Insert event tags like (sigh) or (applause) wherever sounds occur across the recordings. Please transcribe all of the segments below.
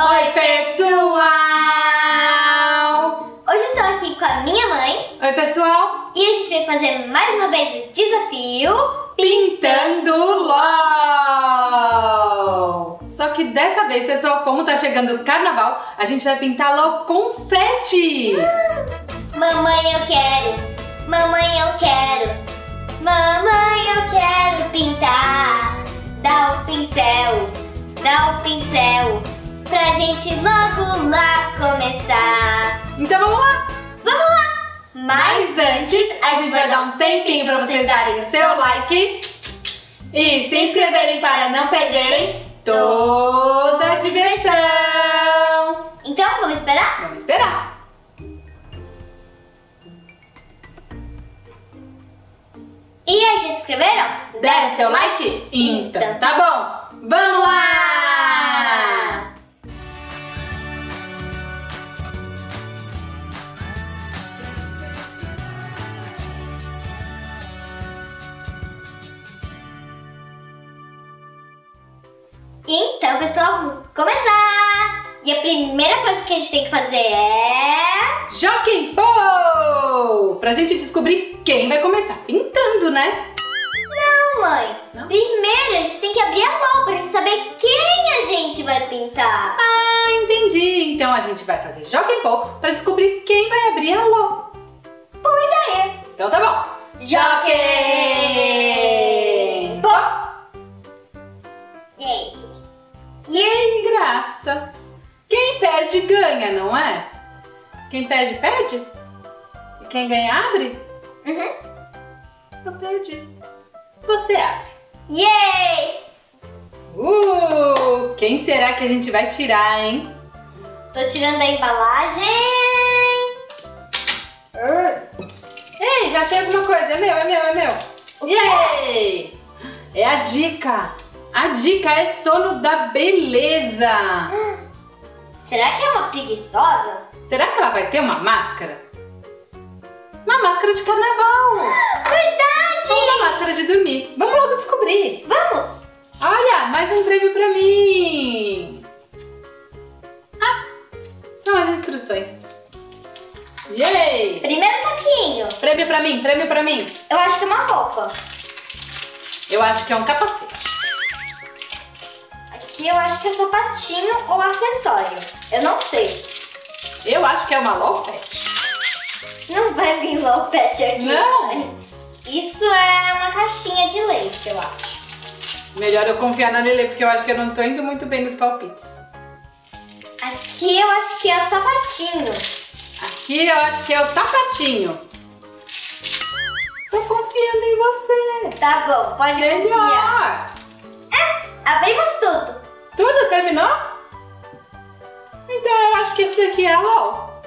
Oi, pessoal! Hoje estou aqui com a minha mãe Oi, pessoal! e a gente vai fazer mais uma vez o desafio Pintando LOL! Só que dessa vez, pessoal, como tá chegando o carnaval, a gente vai pintar LOL confete! Mamãe eu quero, mamãe eu quero, mamãe eu quero pintar. Dá o pincel, dá o pincel, pra gente logo lá começar. Então vamos lá! Vamos lá! Mas antes, a gente vai dar um tempinho para vocês darem o seu like e se inscreverem para não perderem toda a diversão! Então vamos esperar? Vamos esperar! E aí, já se inscreveram? Deram seu like? Então tá bom! Vamos lá! Então, pessoal, vamos começar! E a primeira coisa que a gente tem que fazer é. Joaquim Pô! Pra gente descobrir quem vai começar pintando, né? Não, mãe! Não? Primeiro a gente tem que abrir a mão pra gente saber quem a gente vai pintar. Ah, entendi! Então a gente vai fazer Joaquim Pô pra descobrir quem vai abrir a Lô. Boa ideia! Então tá bom! Joaquim! E aí? Que graça! Quem perde ganha, não é? Quem perde, perde? E quem ganha, abre? Uhum. Eu perdi. Você abre. Yay! Uh! Quem será que a gente vai tirar, hein? Tô tirando a embalagem. Ei, já achei alguma coisa. É meu, é meu, é meu. Yay! É a dica. A dica é sono da beleza. Será que é uma preguiçosa? Será que ela vai ter uma máscara? Uma máscara de carnaval. Verdade! Ou uma máscara de dormir. Vamos logo descobrir. Vamos! Olha, mais um prêmio pra mim. Ah, são as instruções. Yay! Primeiro saquinho. Prêmio pra mim, prêmio pra mim. Eu acho que é uma roupa. Eu acho que é um capacete. Aqui eu acho que é sapatinho ou acessório. Eu não sei. Eu acho que é uma lopete. Não vai vir lopete aqui. Não. Isso é uma caixinha de leite, eu acho. Melhor eu confiar na Lele, porque eu acho que eu não tô indo muito bem nos palpites. Aqui eu acho que é o sapatinho. Aqui eu acho que é o sapatinho. Tô confiando em você. Tá bom, pode confiar. Melhor. Abrimos tudo. Tudo terminou? Então eu acho que esse daqui é a LOL.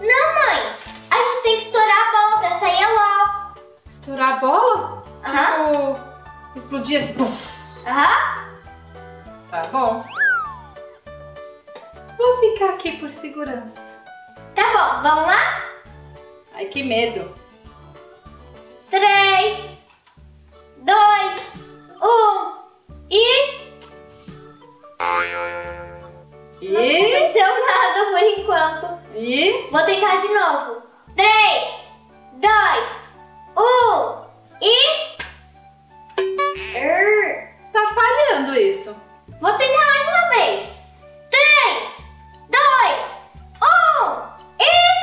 Não, mãe. A gente tem que estourar a bola pra sair a LOL. Estourar a bola? Aham. Tipo, explodir assim. Aham. Tá bom. Vou ficar aqui por segurança. Tá bom, vamos lá? Ai, que medo. Três, dois, um e... Não E... aconteceu nada por enquanto. E... Vou tentar de novo. Três, dois, um e... Tá falhando isso. Vou tentar mais uma vez. Três, dois, um e...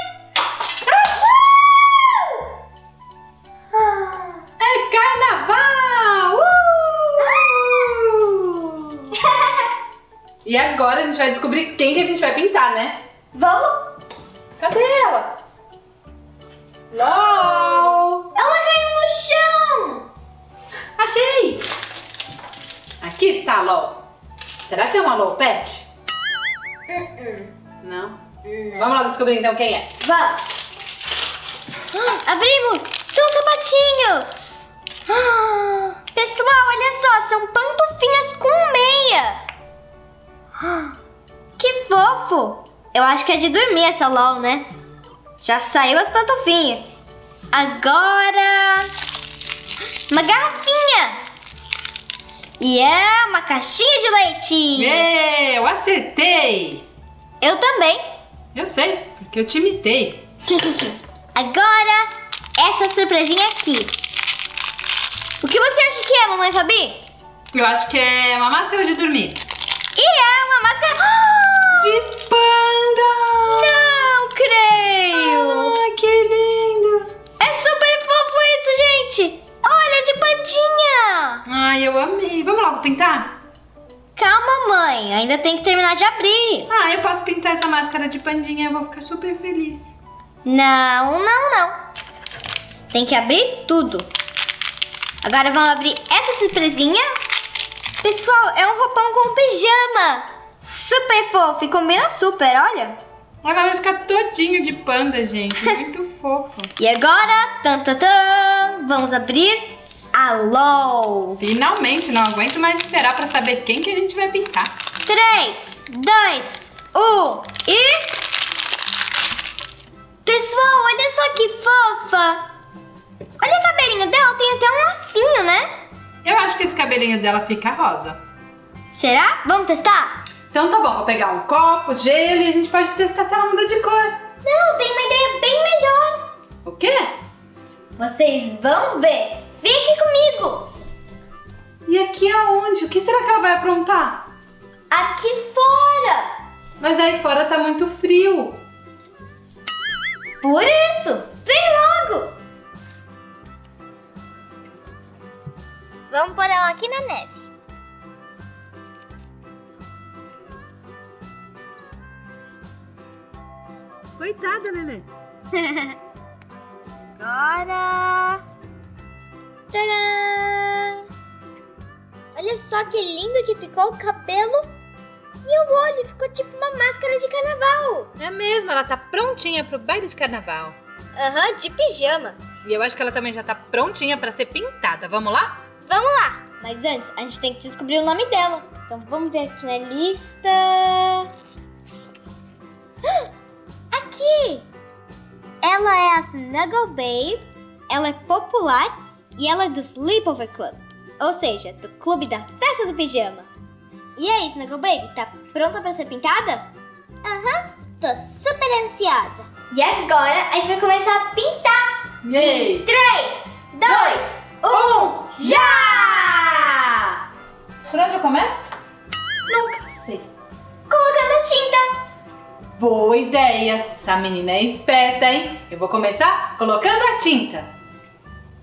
E agora a gente vai descobrir quem que a gente vai pintar, né? Vamos? Cadê ela? LOL! Ela caiu no chão! Achei! Aqui está a LOL. Será que é uma LOL pet? Uh-uh. Não. Não. Vamos logo descobrir então quem é. Vamos! Abrimos! São sapatinhos! Ah, Pessoal, olha só, são pantufinhas com meia! (gasps) Que fofo! Eu acho que é de dormir essa LOL, né? Já saiu as pantufinhas. Agora... (gasps) Uma garrafinha! E é uma caixinha de leite. Eu acertei! Eu também. Eu sei, porque eu te imitei. (laughs) Agora, essa surpresinha aqui. O que você acha que é, mamãe Fabi? Eu acho que é uma máscara de dormir. E é uma máscara... De panda! Não creio! Ah, que lindo! É super fofo isso, gente! Olha, de pandinha! Ai, eu amei. Vamos logo pintar? Calma, mãe. Ainda tem que terminar de abrir. Ah, eu posso pintar essa máscara de pandinha. Eu vou ficar super feliz. Não, não, não. Tem que abrir tudo. Agora vamos abrir essa surpresinha. Pessoal, é um roupão com pijama. Super fofo e combina super, olha. Ela vai ficar todinho de panda, gente. Muito (laughs) fofo. E agora, tan, tan, tan, vamos abrir a LOL. Finalmente, não aguento mais esperar pra saber quem que a gente vai pintar. 3, 2, 1 e... Pessoal, olha só que fofa. Olha o cabelinho dela, tem até um lacinho, né? Eu acho que esse cabelinho dela fica rosa. Será? Vamos testar? Então tá bom, vou pegar um copo, gelo e a gente pode testar se ela muda de cor. Não, tem uma ideia bem melhor. O quê? Vocês vão ver. Vem aqui comigo. E aqui aonde? O que será que ela vai aprontar? Aqui fora. Mas aí fora tá muito frio. Por isso, vem logo. Vamos pôr ela aqui na neve. Coitada, Nenê. (laughs) Agora. Tcharam! Olha só que lindo que ficou o cabelo e o olho. Ficou tipo uma máscara de carnaval. É mesmo, ela tá prontinha pro baile de carnaval. Aham, de pijama. E eu acho que ela também já tá prontinha pra ser pintada. Vamos lá? Vamos lá. Mas antes, a gente tem que descobrir o nome dela. Então vamos ver aqui na lista. (gasps) Aqui! Ela é a Snuggle Babe, ela é popular e ela é do Sleepover Club. Ou seja, do clube da festa do pijama. E aí, Snuggle Baby, tá pronta pra ser pintada? Aham, tô super ansiosa. E agora a gente vai começar a pintar. Yay! 3, 2, 1, já! Por onde eu começo? Nunca sei. Colocando tinta. Boa ideia! Essa menina é esperta, hein? Eu vou começar colocando a tinta.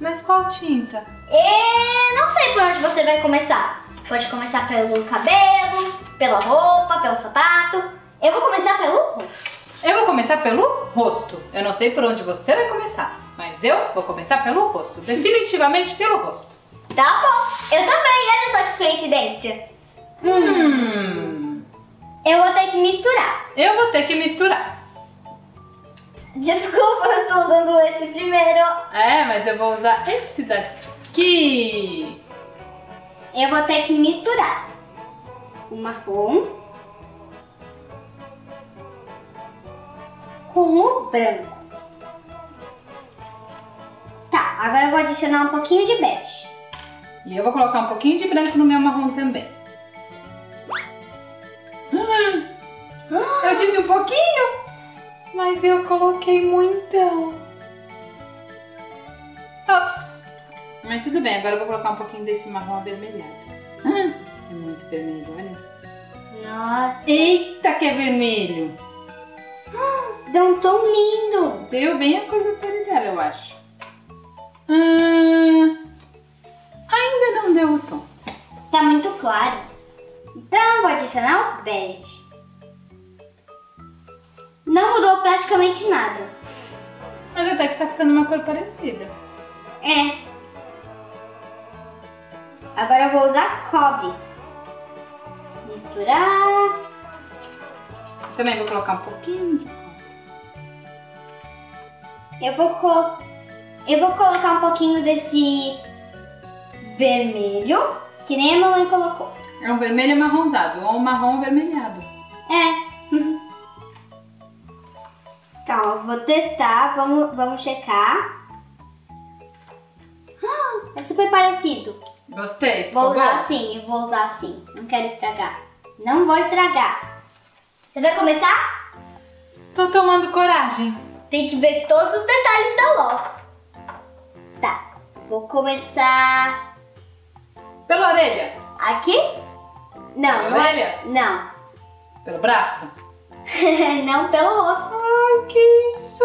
Mas qual tinta? E não sei por onde você vai começar. Pode começar pelo cabelo, pela roupa, pelo sapato. Eu vou começar pelo rosto. Eu vou começar pelo rosto. Eu não sei por onde você vai começar, mas eu vou começar pelo rosto. Definitivamente pelo rosto. Tá bom, eu também. Olha só que coincidência. Hum. Eu vou ter que misturar. Eu vou ter que misturar. Desculpa, eu estou usando esse primeiro. É, mas eu vou usar esse daqui. Eu vou ter que misturar o marrom com o branco. Tá, agora eu vou adicionar um pouquinho de bege. E eu vou colocar um pouquinho de branco no meu marrom também. Hum, Eu disse um pouquinho, mas eu coloquei muitão. Ops. Mas tudo bem, agora eu vou colocar um pouquinho desse marrom avermelhado. Hum, é muito vermelho, olha. Nossa, Eita, que é vermelho. deu um tom lindo. Deu bem a cor da pele dela, eu acho. Hum, ainda não deu o tom. Tá muito claro. Então vou adicionar o bege. Não mudou praticamente nada. Mas até que tá ficando uma cor parecida. É. Agora eu vou usar cobre. Misturar. Também vou colocar um pouquinho de cor. Eu vou, co eu vou colocar um pouquinho desse vermelho, que nem a mamãe colocou. É um vermelho amarronzado ou um marrom avermelhado. É. (laughs) Calma, vou testar, vamos, vamos checar. Ah, (gasps) É super parecido. Gostei. Vou usar bom? assim, eu vou usar assim. Não quero estragar. Não vou estragar. Você vai começar? Tô tomando coragem. Tem que ver todos os detalhes da LOL. Vou começar Pela orelha. aqui? Não, Pela não é- orelha? Não. Pelo braço. (laughs) não pelo rosto. Ai, que isso.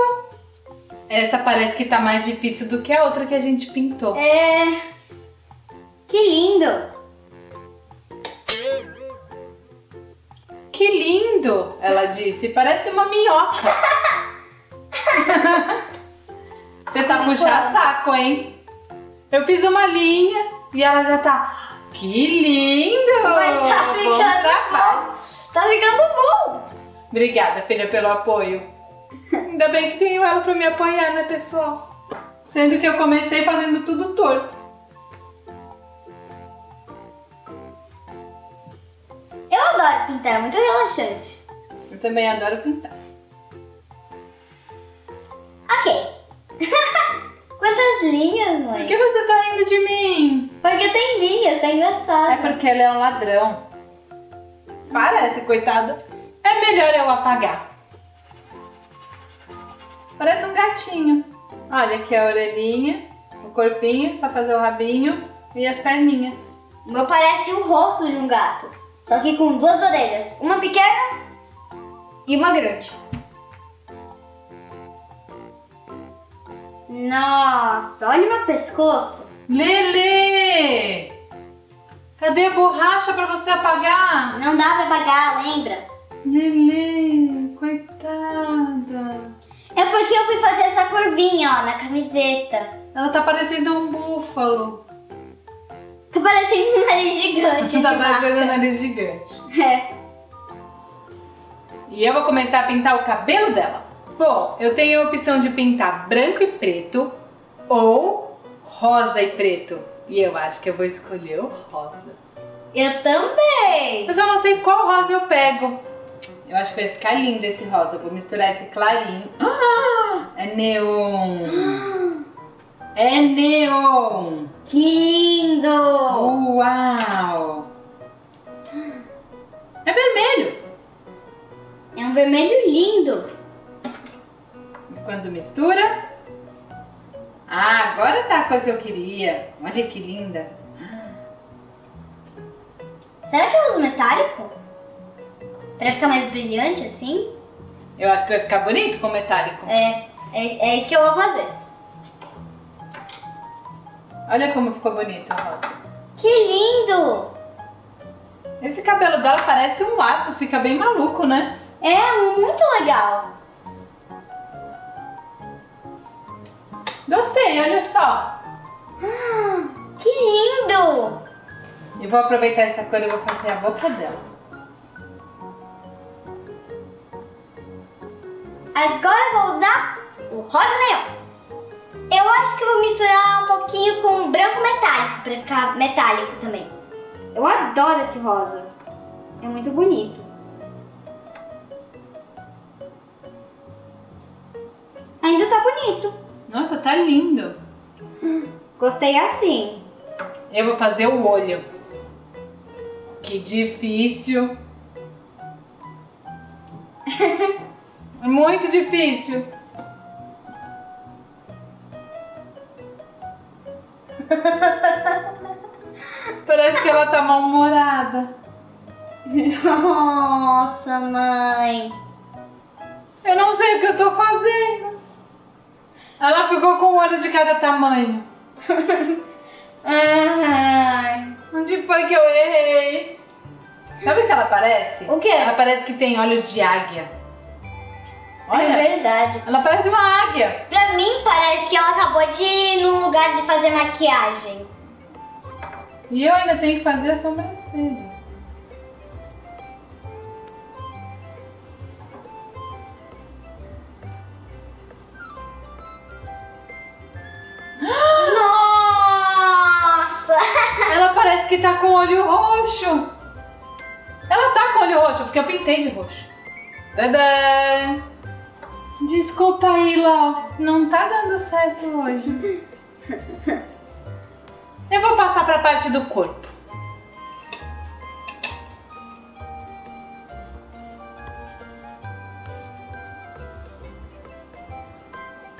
Essa parece que tá mais difícil do que a outra que a gente pintou. É. Que lindo! Que lindo, ela disse. Parece uma minhoca. (laughs) Você tá puxando saco, hein? Eu fiz uma linha e ela já tá. Que lindo! Mas tá Bom ficando trabalho. bom. Tá ficando bom. Obrigada, filha, pelo apoio. Ainda bem que tenho ela pra me apoiar, né, pessoal? Sendo que eu comecei fazendo tudo torto. Eu adoro pintar, é muito relaxante. Eu também adoro pintar. Ok. (laughs) Quantas linhas, Por mãe? que você tá rindo de mim? Porque tem linhas, tá engraçado. É porque ele é um ladrão. Parece, coitada. É melhor eu apagar. Parece um gatinho. Olha aqui a orelhinha, o corpinho, só fazer o rabinho e as perninhas. O meu parece o rosto de um gato. Só que com duas orelhas. Uma pequena e uma grande. Nossa, olha o meu pescoço. Lele! Cadê a borracha pra você apagar? Não dá pra apagar, lembra? Lele, coitada. É porque eu fui fazer essa curvinha, ó, na camiseta. Ela tá parecendo um búfalo. Tá parecendo um nariz gigante tá parecendo um nariz gigante. É. E eu vou começar a pintar o cabelo dela. Bom, eu tenho a opção de pintar branco e preto ou rosa e preto. E eu acho que eu vou escolher o rosa. Eu também. Eu só não sei qual rosa eu pego. Eu acho que vai ficar lindo esse rosa. Eu vou misturar esse clarinho. Ah, é neon. É neon. Que lindo! Uau. É vermelho. É um vermelho lindo. Quando mistura. Ah, agora tá a cor que eu queria. Olha que linda. Será que eu uso metálico? Pra ficar mais brilhante assim? Eu acho que vai ficar bonito com metálico. É, é, é isso que eu vou fazer. Olha como ficou bonito rosa. Que lindo! Esse cabelo dela parece um laço, fica bem maluco, né? É muito legal. Gostei, olha só. Ah, Que lindo! Eu vou aproveitar essa cor e vou fazer a boca dela. Agora eu vou usar o rosa neon. Eu acho que vou misturar um pouquinho com branco metálico pra ficar metálico também. Eu adoro esse rosa. É muito bonito. Ainda tá bonito. Nossa, tá lindo. Gostei assim. Eu vou fazer o olho. Que difícil. (laughs) Muito difícil. (laughs) Parece que ela tá mal-humorada. (laughs) Nossa, mãe. Eu não sei o que eu tô fazendo. Ela ficou com o olho de cada tamanho. (laughs) Ai. Onde foi que eu errei? Sabe o que ela parece? O quê? Ela parece que tem olhos de águia. Olha, É verdade. ela parece uma águia. Pra mim parece que ela acabou de ir num lugar de fazer maquiagem. E eu ainda tenho que fazer a sobrancelha. Parece que tá com olho roxo. Ela tá com olho roxo, porque eu pintei de roxo. Tadã! Desculpa aí, Lau. Não tá dando certo hoje. Eu vou passar para a parte do corpo.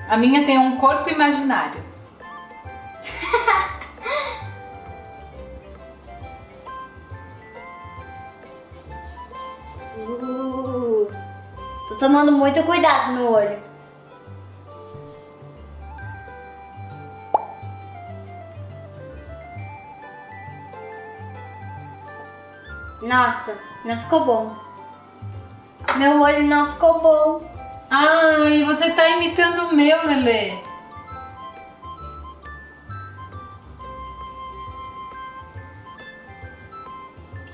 A minha tem um corpo imaginário. Tomando muito cuidado no olho. Nossa, não ficou bom. Meu olho não ficou bom. Ai, você tá imitando o meu, Lelê.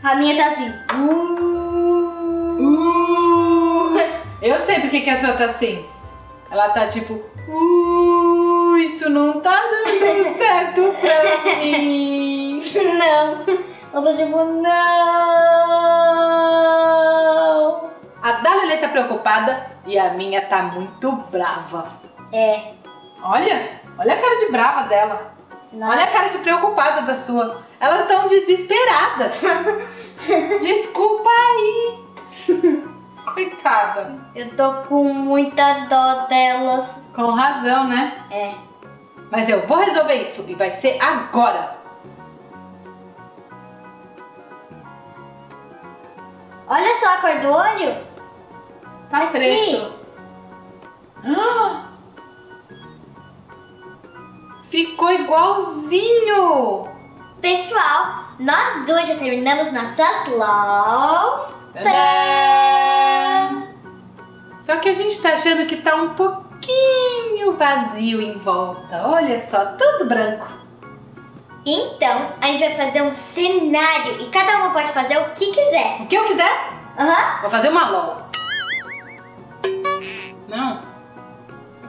A minha tá assim. Uh, uh. Eu sei porque que a sua tá assim. Ela tá tipo, uh, isso não tá dando (laughs) certo pra mim. Não. Eu tô tipo, não. A da Lelê tá preocupada e a minha tá muito brava. É. Olha, olha a cara de brava dela. Não. Olha a cara de preocupada da sua. Elas estão desesperadas. (laughs) Desculpa aí. (laughs) Coitada. Eu tô com muita dó delas. Com razão, né? É. Mas eu vou resolver isso e vai ser agora. Olha só a cor do olho. Tá Aqui. preto. Ah! Ficou igualzinho! Pessoal, nós duas já terminamos nossas LOLs. Só que a gente tá achando que tá um pouquinho vazio em volta. Olha só, tudo branco. Então, a gente vai fazer um cenário e cada uma pode fazer o que quiser. O que eu quiser? Aham. Uhum. Vou fazer uma LOL. Não?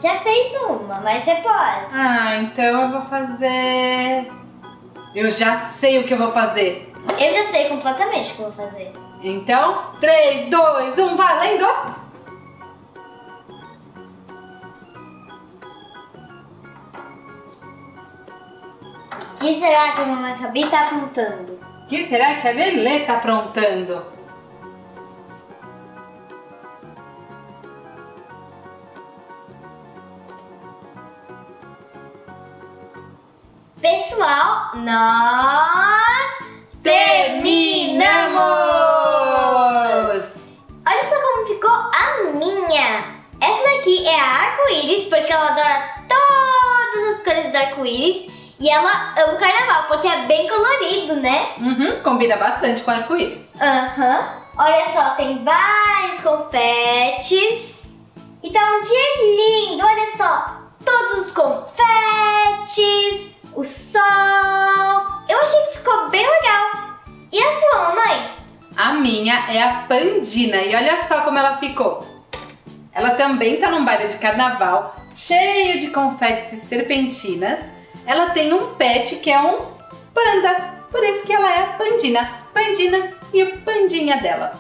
Já fez uma, mas você pode. Ah, então eu vou fazer. Eu já sei o que eu vou fazer. Eu já sei completamente o que eu vou fazer. Então, 3, 2, 1, valendo! O que será que a mamãe Fabi tá aprontando? O que será que a Lelê tá aprontando? Pessoal, nós arco-íris, porque ela adora todas as cores do arco-íris. E ela ama o carnaval, porque é bem colorido, né? Uhum, combina bastante com arco-íris. Aham. Uhum. Olha só, tem vários confetes. E tá um dia lindo, olha só. Todos os confetes, o sol. Eu achei que ficou bem legal. E a sua, mamãe? A minha é a Pandina e olha só como ela ficou. Ela também tá num baile de carnaval, cheio de confetes e serpentinas. Ela tem um pet que é um panda, por isso que ela é a Pandina. Pandina e o pandinha dela.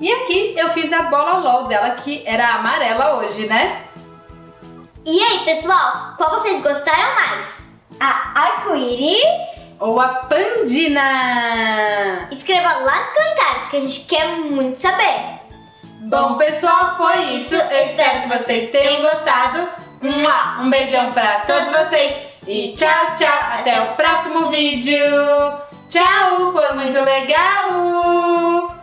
E aqui eu fiz a bola LOL dela, que era amarela hoje, né? E aí, pessoal, qual vocês gostaram mais? A arco-íris ou a Pandina? Escreva lá nos comentários que a gente quer muito saber. Bom, pessoal, foi isso. Eu espero que vocês tenham gostado. Um beijão para todos vocês e tchau, tchau. Até o próximo vídeo. Tchau, foi muito legal.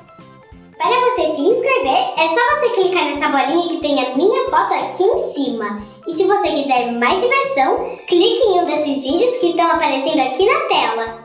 Para você se inscrever, é só você clicar nessa bolinha que tem a minha foto aqui em cima. E se você quiser mais diversão, clique em um desses vídeos que estão aparecendo aqui na tela.